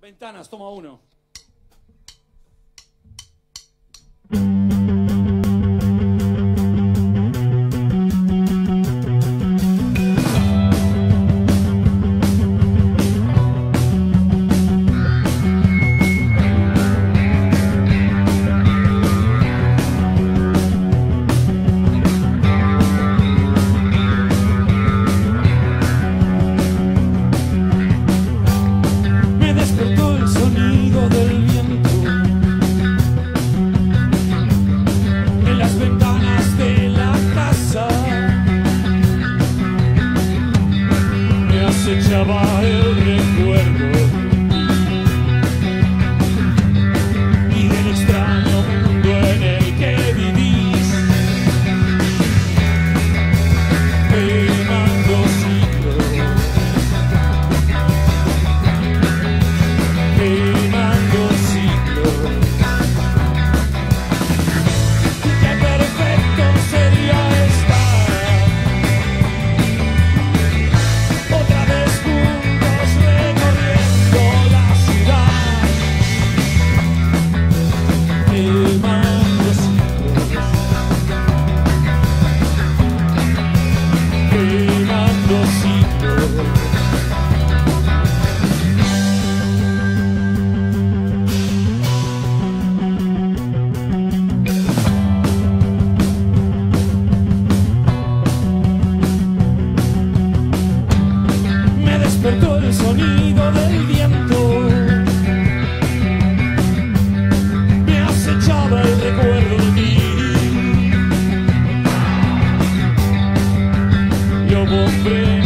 Ventanas, toma uno. Six of our despertó el sonido del viento. Me acechaba el recuerdo de ti. Yo compré.